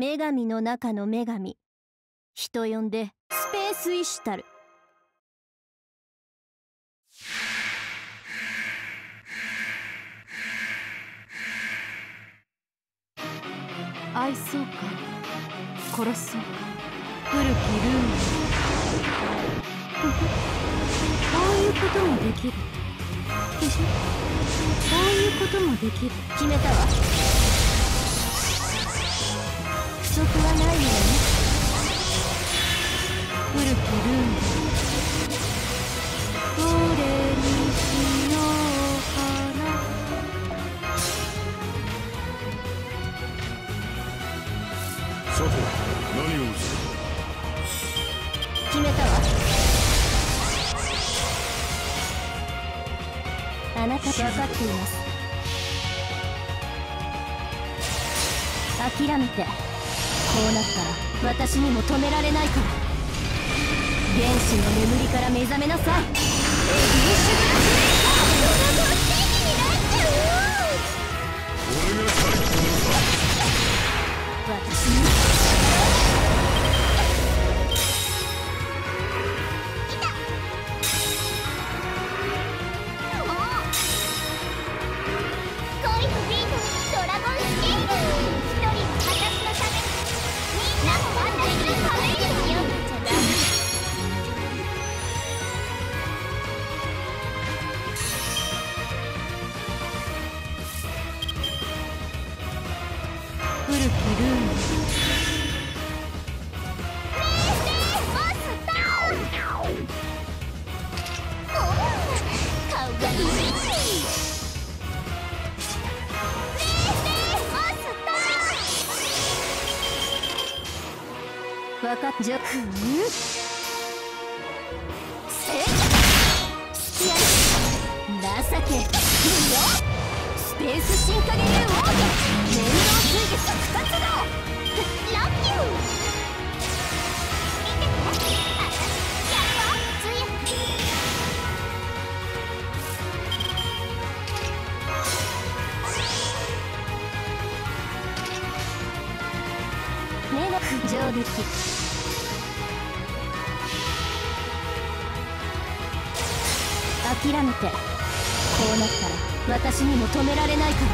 女神の中の女神。人呼んでスペースイシュタル。愛そうか。殺そうか。古きルームこういうこともできる。でしょ？こういうこともできる。決めたわ。さて何をする決めたわ。あなたと分かっています。諦めて。こうなったら私にも止められないから。原始の眠りから目覚めなさい。エビッシュブラスレ分かっじゃくんせや情け無よ。スペース進化リレーオード面倒水月不活動ラッキュー。上出来。諦めてこうなったら私にも止められないから。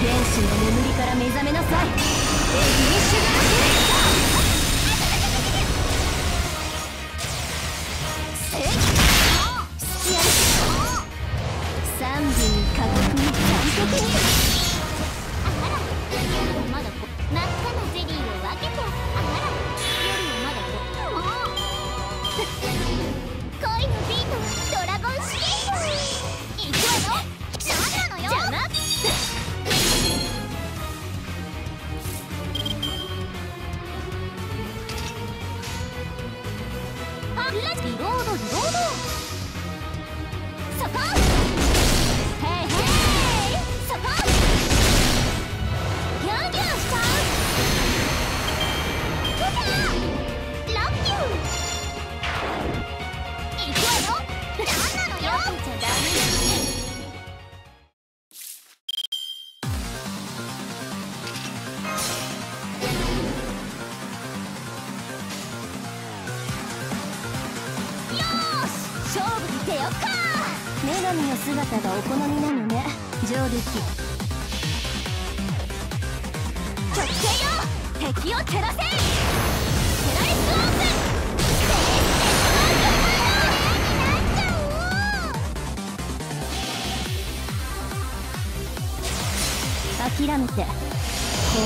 原始の眠りから目覚めなさい。エビッシュブラスレイカーせっ隙あり三尾に過酷に残酷に。ロードリロード。そこ！勝負に出よっか女神の姿がお好みなのね。上出来直径よ敵を照らせ。テラリスオープン諦めて。こ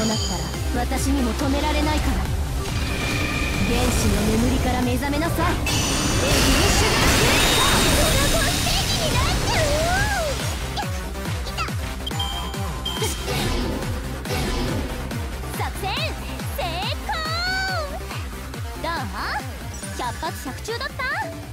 うなったら私にも止められないから。原始の眠りから目覚めなさい。百発百中だった